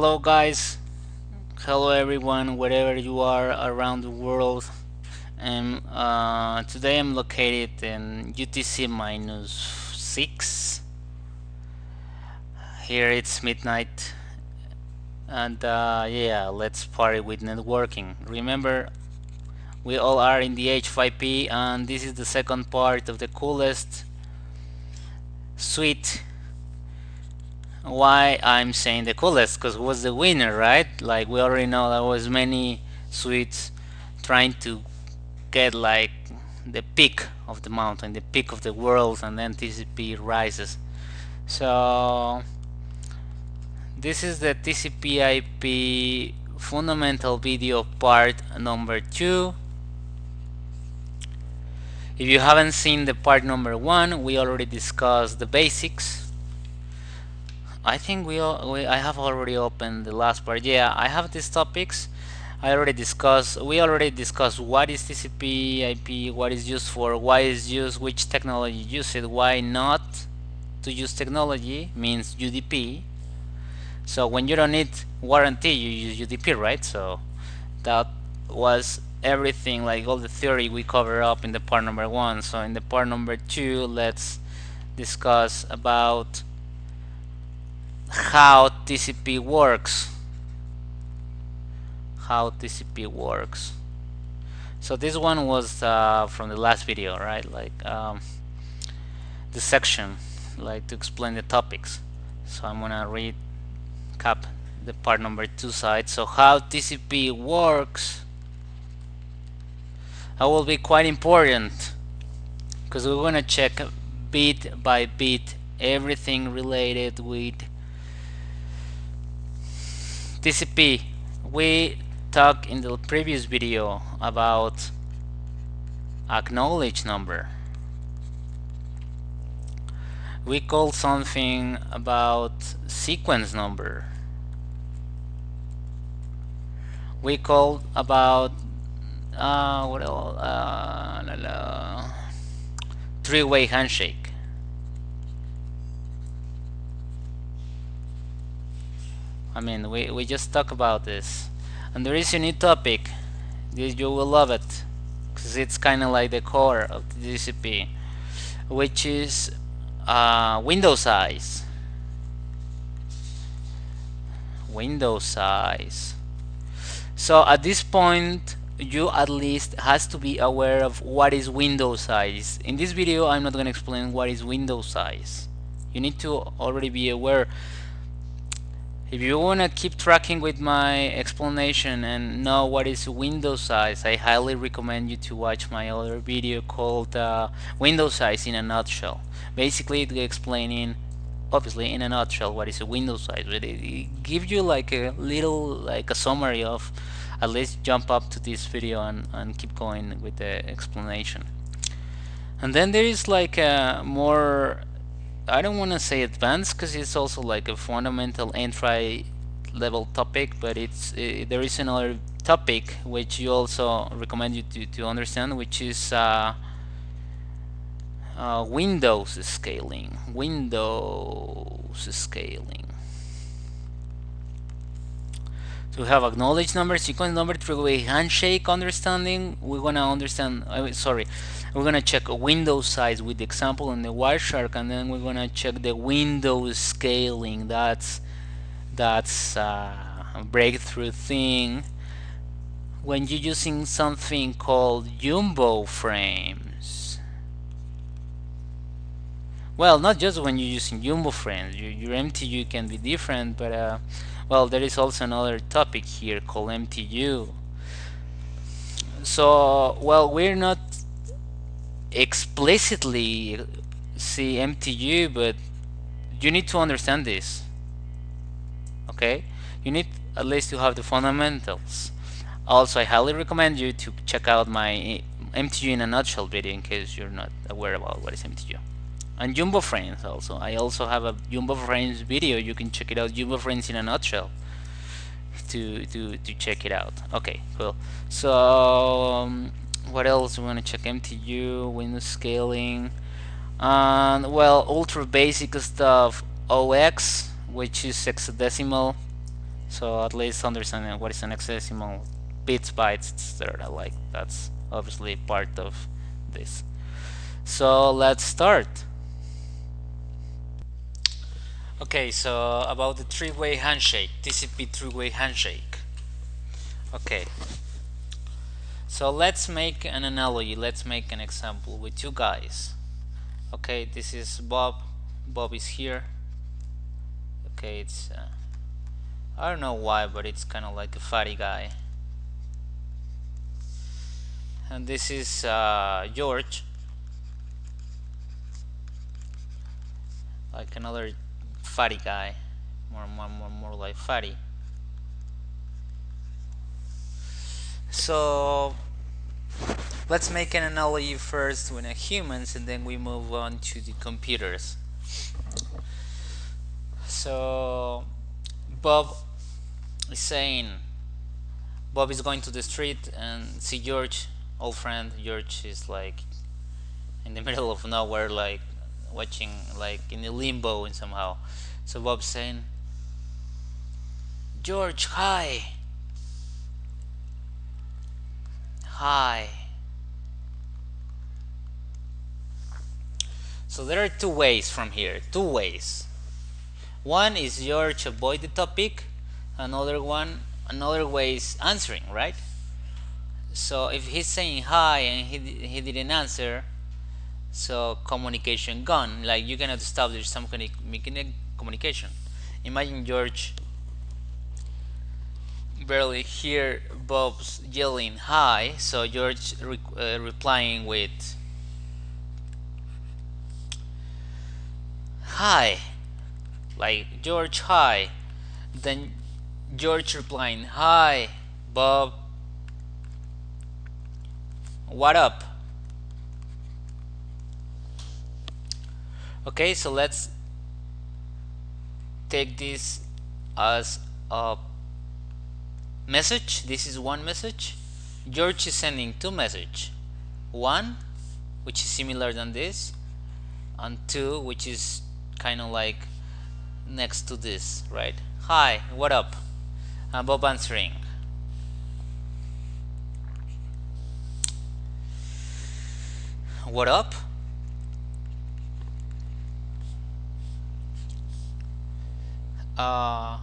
hello guys. Hello everyone wherever you are around the world. And uh, today I'm located in UTC minus 6 here it's midnight. And uh, yeah let's party with networking. Remember we all are in the Age of IP and this is the second part of the coolest suite why I'm saying the coolest because who was the winner right? Like we already know there was many suites trying to get like the peak of the mountain the peak of the world and then TCP rises. So this is the TCP IP fundamental video part number two. If you haven't seen the part number one we already discussed the basics I think we, we I have already opened the last part. Yeah, I have these topics. I already discussed. We already discussed what is TCP IP, what is used for, why is used, which technology use it, why not to use technology means UDP. So when you don't need warranty, you use UDP, right? So that was everything, like all the theory we cover up in the part number one. So in the part number two, let's discuss about how TCP works. How TCP works. So this one was uh, from the last video right? Like um, the section like to explain the topics. So I'm gonna read cap the part number two side. So how TCP works that will be quite important because we're gonna check bit by bit everything related with TCP we talked in the previous video about acknowledge number we called something about sequence number we called about uh, what else? Uh, three-way handshake I mean we, we just talk about this. And there is a new topic. This you will love it because it's kind of like the core of the TCP which is uh, window size. Window size. So at this point you at least has to be aware of what is window size. In this video I'm not going to explain what is window size. You need to already be aware if you want to keep tracking with my explanation and know what is window size, I highly recommend you to watch my other video called uh, window size in a nutshell. Basically it's explaining obviously in a nutshell what is a window size but it, it gives you like a little like a summary of at least jump up to this video and, and keep going with the explanation and then there is like a more I don't want to say advanced because it's also like a fundamental entry level topic but it's there is another topic which you also recommend you to, to understand which is uh, uh, Windows scaling Windows scaling we have acknowledge number sequence number three-way handshake understanding. We're gonna understand uh, sorry we're gonna check a window size with the example in the Wireshark and then we're gonna check the window scaling. That's that's uh, a breakthrough thing. When you're using something called jumbo frames. Well not just when you're using jumbo frames. Your, your MTU can be different but uh, well there is also another topic here called MTU so well we're not explicitly see MTU but you need to understand this okay? You need at least to have the fundamentals. Also I highly recommend you to check out my MTU in a nutshell video in case you're not aware about what is MTU and Jumbo Frames also. I also have a Jumbo Frames video. You can check it out. Jumbo Frames in a nutshell. To to to check it out. Okay cool. So um, what else we want to check MTU Windows scaling and well ultra basic stuff. OX which is hexadecimal. So at least understanding what is an hexadecimal. Bits bytes etc like that's obviously part of this. So let's start okay so about the three-way handshake TCP three-way handshake. Okay. So let's make an analogy let's make an example with two guys. Okay this is Bob Bob is here. Okay it's uh, I don't know why but it's kind of like a fatty guy. And this is uh, George. Like another fatty guy. More more more, more like fatty so let's make an analogy first with humans and then we move on to the computers. So Bob is saying Bob is going to the street and see George old friend. George is like in the middle of nowhere like watching like in a limbo and somehow so Bob's saying George hi. Hi. So there are two ways from here two ways. One is George avoid the topic another one another way is answering right? So if he's saying hi and he, he didn't answer so communication gone. Like you cannot establish some kind of communication. Imagine George barely hear Bob's yelling hi so George re uh, replying with hi. Like George hi. Then George replying hi Bob. What up? Okay so let's take this as a message. This is one message. George is sending two message. One which is similar than this and two which is kind of like next to this right? Hi what up? I'm Bob answering what up uh,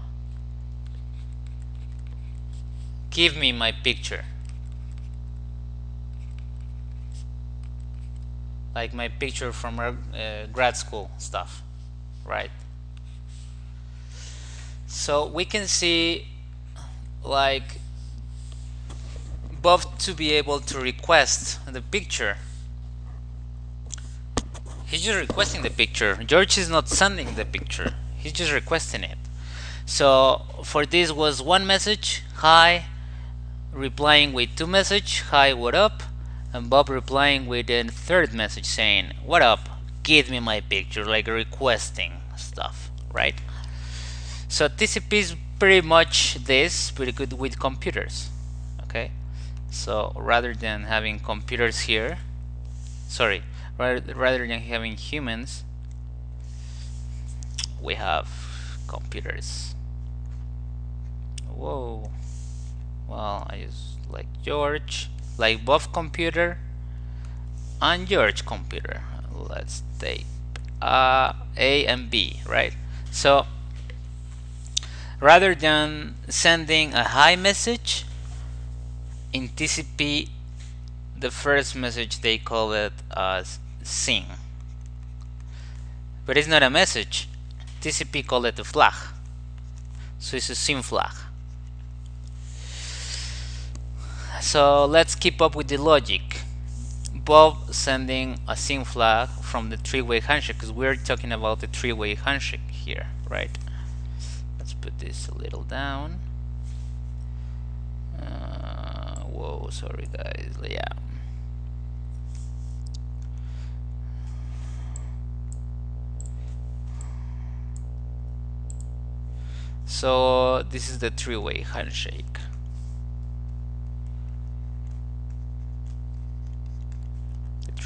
give me my picture. Like my picture from uh, grad school stuff right? So we can see like Bob to be able to request the picture. He's just requesting the picture. George is not sending the picture. He's just requesting it so for this was one message hi replying with two message hi what up? And Bob replying with a third message saying what up? Give me my picture like requesting stuff right? So TCP is pretty much this pretty good with computers okay? So rather than having computers here sorry rather, rather than having humans we have computers whoa. Well I use like George like Bob computer and George computer. Let's take uh, A and B right? So rather than sending a hi message in TCP the first message they call it as SYN but it's not a message. TCP call it a flag. So it's a SYN flag so let's keep up with the logic. Bob sending a SYN flag from the three-way handshake because we're talking about the three-way handshake here right? Let's put this a little down. Uh, whoa sorry guys. Yeah. So this is the three-way handshake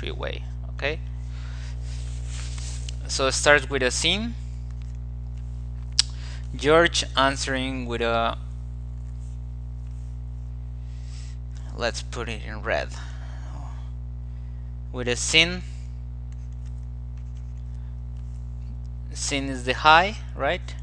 three-way okay? So it starts with a SYN George answering with a let's put it in red with a SYN SYN is the high right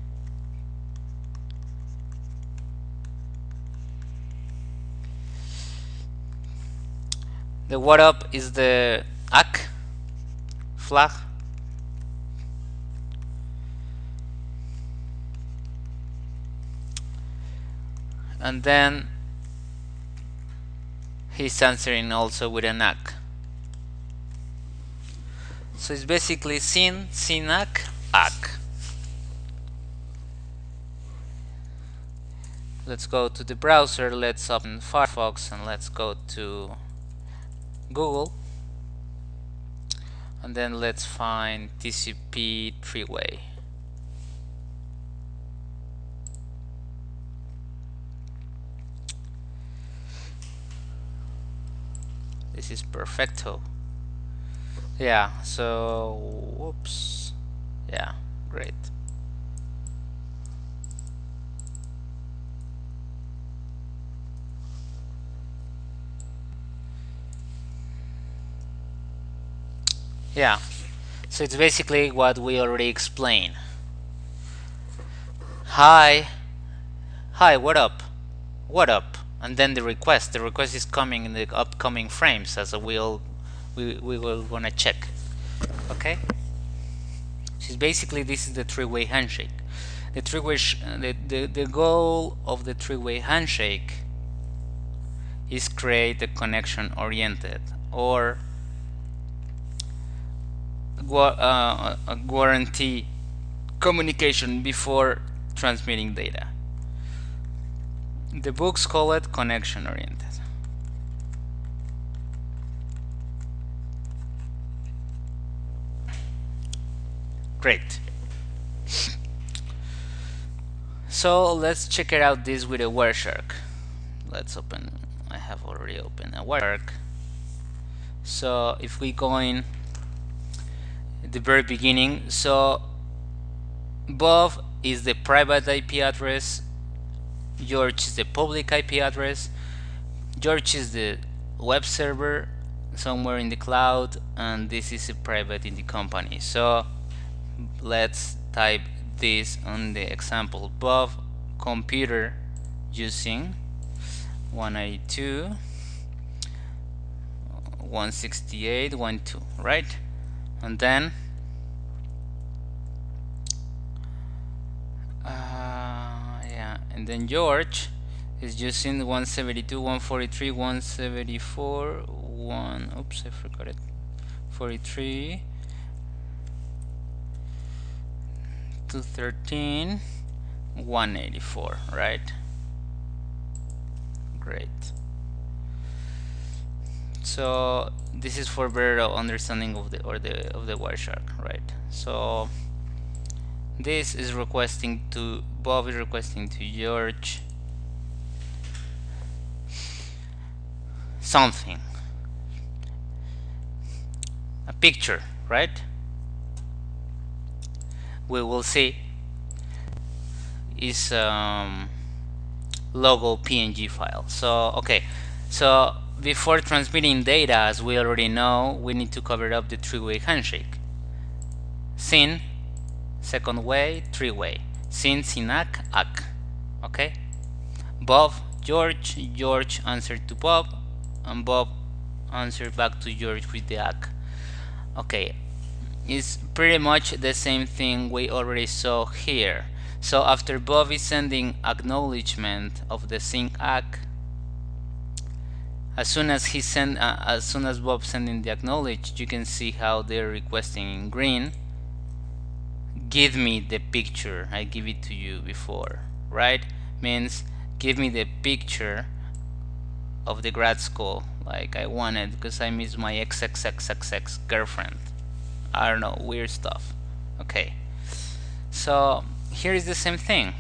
the what up is the ACK flag. And then he's answering also with an ACK so it's basically SYN, SYN ACK, ACK let's go to the browser let's open Firefox and let's go to Google. And then let's find TCP three-way. This is perfecto. Yeah so whoops. Yeah great yeah. So it's basically what we already explained. Hi. Hi what up? What up? And then the request. The request is coming in the upcoming frames as we'll we, we will want to check. Okay? So basically this is the three-way handshake. The three-way the, the, the goal of the three-way handshake is create a connection oriented or Uh, guarantee communication before transmitting data. The books call it connection oriented. Great. So let's check it out this with a Wireshark. Let's open, I have already opened a Wireshark. So if we go in the very beginning. So Bob is the private IP address. George is the public IP address. George is the web server somewhere in the cloud and this is a private in the company. So let's type this on the example. Bob computer using 192 168.12 right and then uh, yeah and then George is using 172 143 174 1 oops I forgot it. 43 213 184 right? Great. So this is for better understanding of the or the of the Wireshark right? So this is requesting to Bob is requesting to George something. A picture right? We will see. Is um, logo PNG file. So okay. So before transmitting data, as we already know, we need to cover up the three-way handshake. SYN, second way, three-way. SYN, SYNAC, ACK. Okay? Bob, George, George answered to Bob, and Bob answered back to George with the ACK. Okay, it's pretty much the same thing we already saw here. So after Bob is sending acknowledgement of the SYN ACK, as soon as he send uh, as soon as Bob sending the acknowledge you can see how they're requesting in green give me the picture I give it to you before right? Means give me the picture of the grad school like I wanted because I miss my XXXXX girlfriend. I don't know weird stuff. Okay. So here is the same thing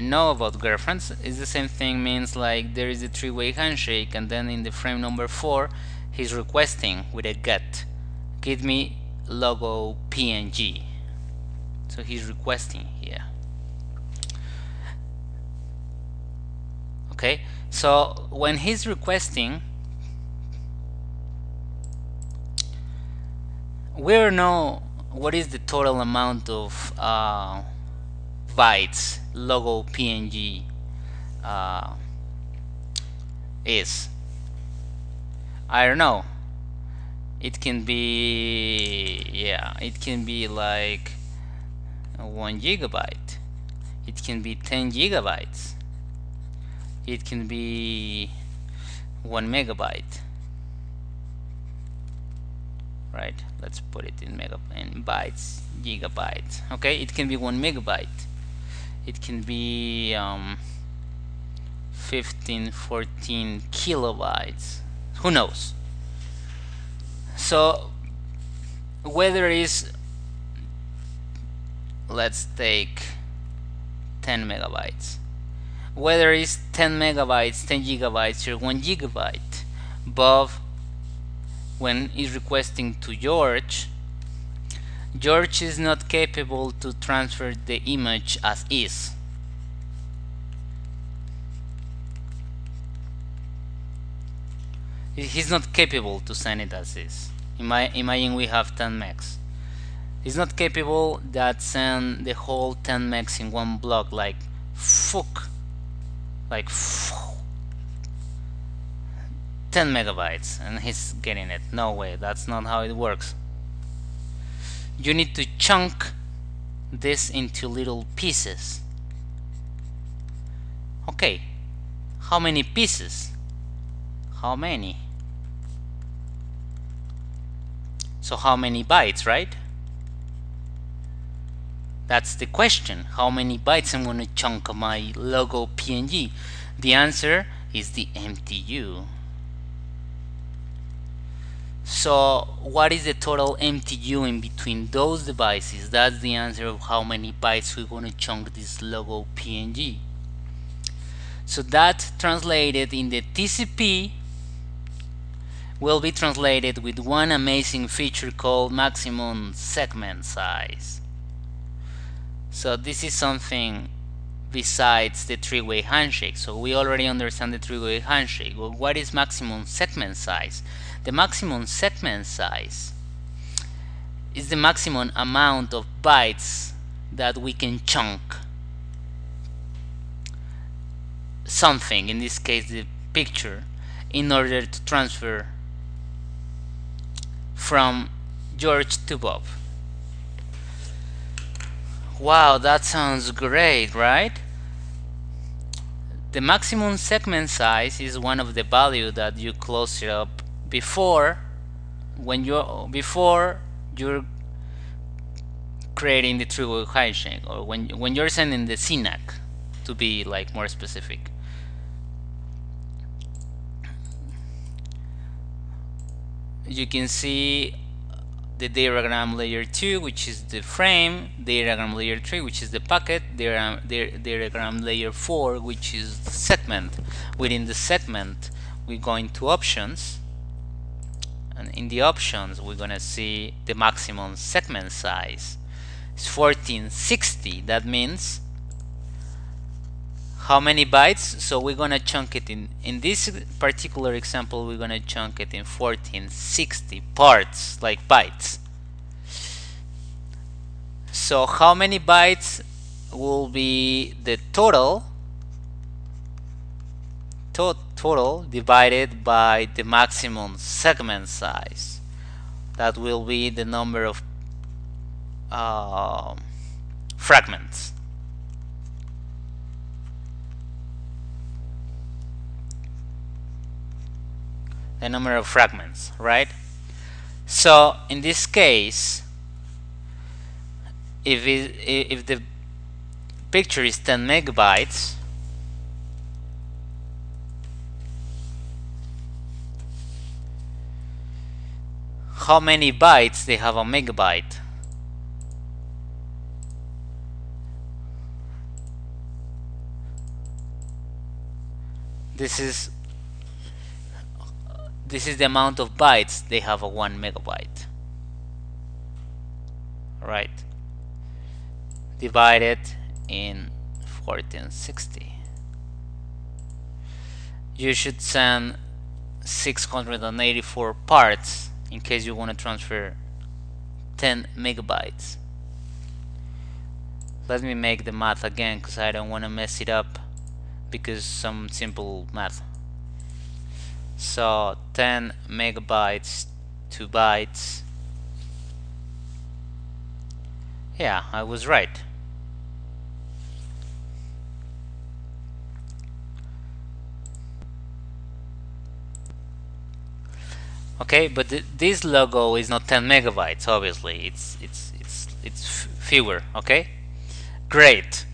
know about girlfriends is the same thing means like there is a three-way handshake and then in the frame number four he's requesting with a get. Give me logo PNG so he's requesting here okay so when he's requesting we don't know what is the total amount of uh, bytes logo PNG uh, is. I don't know. It can be yeah it can be like one gigabyte. It can be 10 gigabytes. It can be one megabyte. Right? Let's put it in mega in bytes gigabytes. Okay? It can be one megabyte it can be um, 15 14 kilobytes. Who knows? So whether is let's take 10 megabytes. Whether it's 10 megabytes 10 gigabytes or 1 gigabyte. Bob when is requesting to George George is not capable to transfer the image as is. He's not capable to send it as is. Imagine we have 10 megs. He's not capable that send the whole 10 megs in one block like fuck like fuck. 10 megabytes and he's getting it. No way that's not how it works you need to chunk this into little pieces okay how many pieces how many so how many bytes right that's the question. How many bytes I'm going to chunk my logo PNG? The answer is the MTU. So what is the total MTU in between those devices? That's the answer of how many bytes we're going to chunk this logo PNG. So that translated in the TCP will be translated with one amazing feature called maximum segment size. So this is something besides the three-way handshake. So we already understand the three-way handshake. Well, what is maximum segment size? The maximum segment size is the maximum amount of bytes that we can chunk something, in this case the picture, in order to transfer from George to Bob. Wow, that sounds great, right? The maximum segment size is one of the value that you close it up before when you're before you're creating the true handshake or when when you're sending the SYN ACK to be like more specific. You can see the diagram layer 2 which is the frame diagram layer 3 which is the packet diagram layer 4 which is the segment. Within the segment we go into options and in the options we're gonna see the maximum segment size. It's 1460 that means how many bytes so we're gonna chunk it in in this particular example we're gonna chunk it in 1460 parts like bytes. So how many bytes will be the total to total divided by the maximum segment size? That will be the number of uh, fragments the number of fragments, right? So in this case, if it, if the picture is 10 megabytes, how many bytes they have a megabyte? This is this is the amount of bytes they have a 1 megabyte. Right. Divided in 1460 you should send 684 parts in case you want to transfer 10 megabytes. Let me make the math again because I don't want to mess it up because some simple math so 10 megabytes 2 bytes. Yeah I was right. Okay but th this logo is not 10 megabytes obviously. It's it's it's it's fewer okay? Great.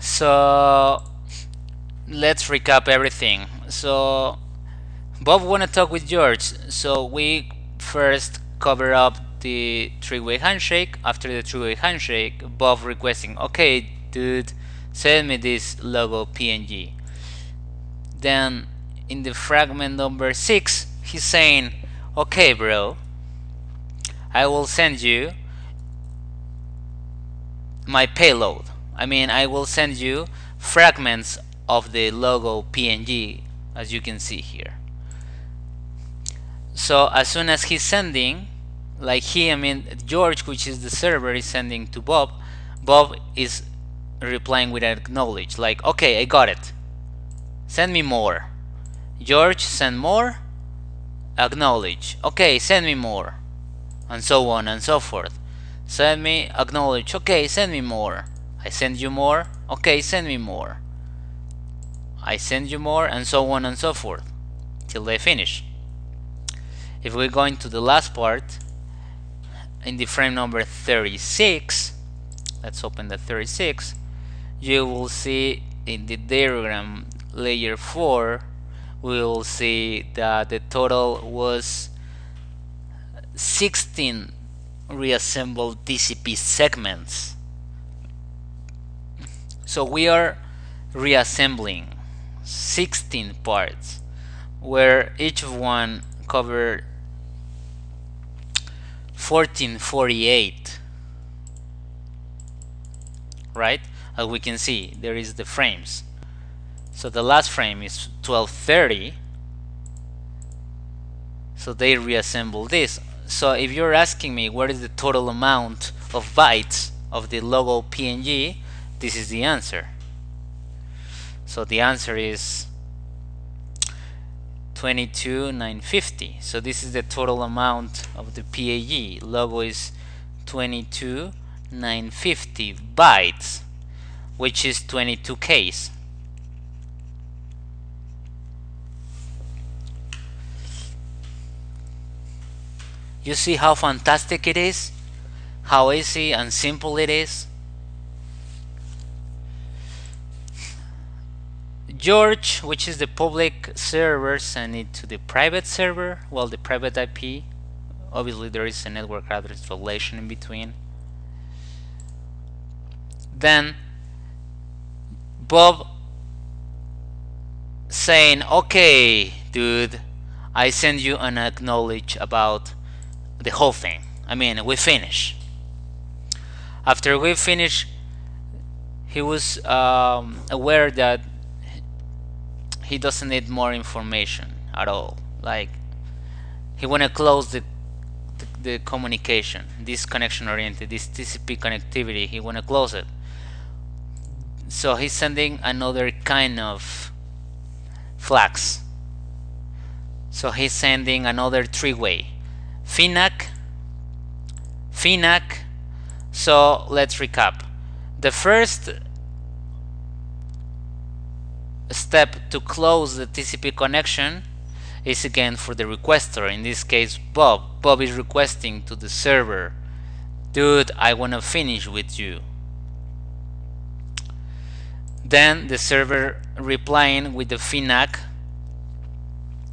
So let's recap everything. So Bob wanna talk with George. So we first cover up the three-way handshake. After the three-way handshake Bob requesting okay dude send me this logo PNG then in the fragment number 6 he's saying okay bro I will send you my payload. I mean I will send you fragments of the logo PNG as you can see here so as soon as he's sending like he I mean George which is the server is sending to Bob Bob is replying with acknowledge like okay I got it send me more George, send more. Acknowledge. Okay, send me more. And so on and so forth. Send me, acknowledge. Okay, send me more. I send you more. Okay, send me more. I send you more, and so on and so forth. Till they finish. If we go into the last part, in the frame number 36, let's open the 36, you will see in the diagram layer 4 we will see that the total was 16 reassembled TCP segments. So we are reassembling 16 parts where each one covered 1448 right as we can see there is the frames so the last frame is 1230. So they reassemble this. So if you're asking me what is the total amount of bytes of the logo PNG, this is the answer. So the answer is 22950. So this is the total amount of the PAG. Logo is 22950 bytes, which is 22 Ks. You see how fantastic it is? How easy and simple it is? George, which is the public server, send it to the private server, well the private IP. Obviously there is a network address translation in between. Then Bob saying, okay, dude, I send you an acknowledge about the whole thing. I mean, we finish. After we finish, he was um, aware that he doesn't need more information at all. Like, he want to close the, the, the communication, this connection oriented, this TCP connectivity, he want to close it. So he's sending another kind of flags. So he's sending another three-way FIN ACK, FINAC. So let's recap. The first step to close the TCP connection is again for the requester, in this case Bob. Bob is requesting to the server, dude, I want to finish with you. Then the server replying with the FIN ACK,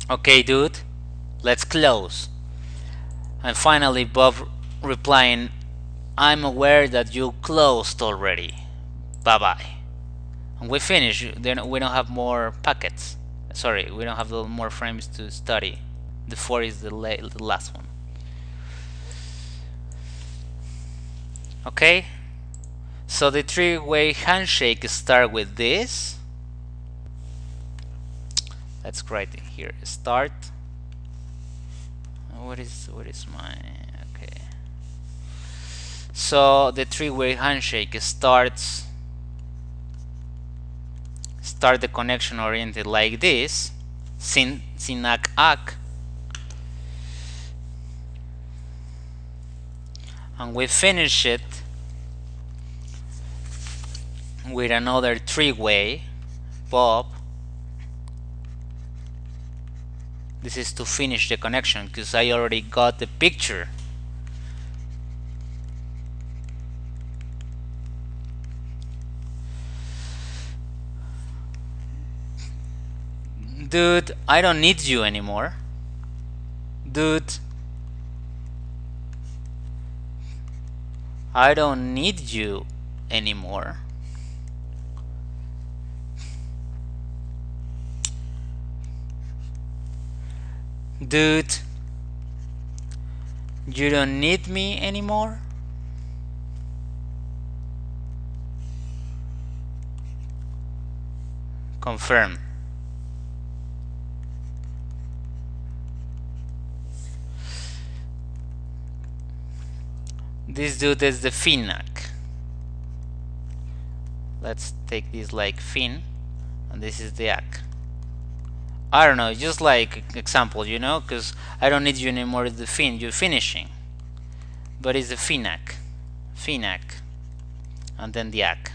okay dude, let's close. And finally Bob replying, I'm aware that you closed already. Bye bye. And we finish. Then we don't have more packets. Sorry, we don't have more frames to study. The 4 is the, the last one. okay so the three-way handshake start with this let's write it here start what is what is my okay so the three-way handshake starts start the connection oriented like this SYN sinak ACK and we finish it with another three-way bob. This is to finish the connection because I already got the picture dude I don't need you anymore dude I don't need you anymore Dude, you don't need me anymore? Confirm. This dude is the FIN ACK. Let's take this like fin, and this is the ACK. I don't know, just like example, you know, because I don't need you anymore the fin, you're finishing. But it's the FIN ACK, finac, and then the ACK.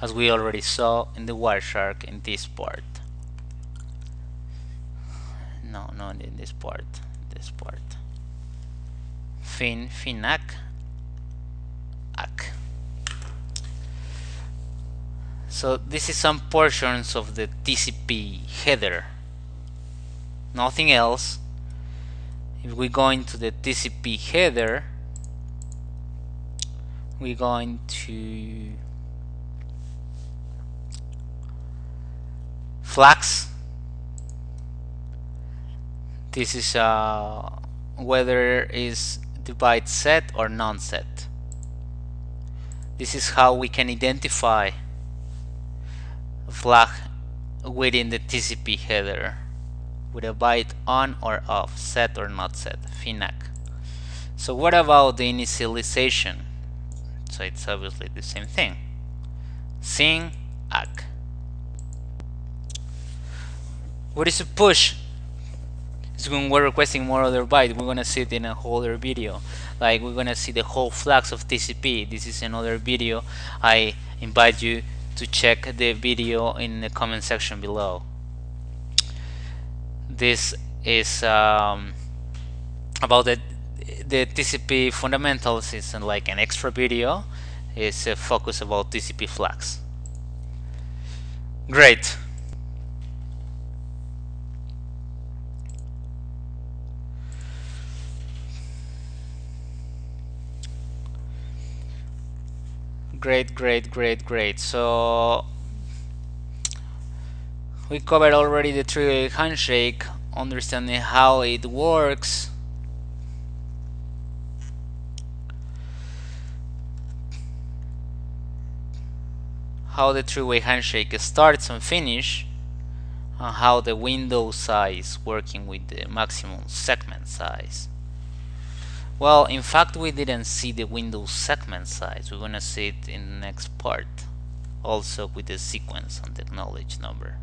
As we already saw in the Wireshark in this part. No, not in this part, this part. Fin, finac, ACK. So this is some portions of the TCP header. Nothing else. If we go into the TCP header, we're going to flags. This is uh, whether is byte set or non-set. This is how we can identify flag within the TCP header with a byte on or off, set or not set, FIN ACK. So what about the initialization? So it's obviously the same thing. SYN ACK. What is a push? When we're requesting more other byte, we're gonna see it in a whole other video. Like we're gonna see the whole flags of TCP. This is another video. I invite you to check the video in the comment section below. This is um, about the, the TCP fundamentals. It's like an extra video. It's a focus about TCP flags. Great. Great great great great. So we covered already the three-way handshake understanding how it works. How the three-way handshake starts and finish and how the window size working with the maximum segment size well, in fact, we didn't see the window segment size. We're going to see it in the next part, also with the sequence and the knowledge number.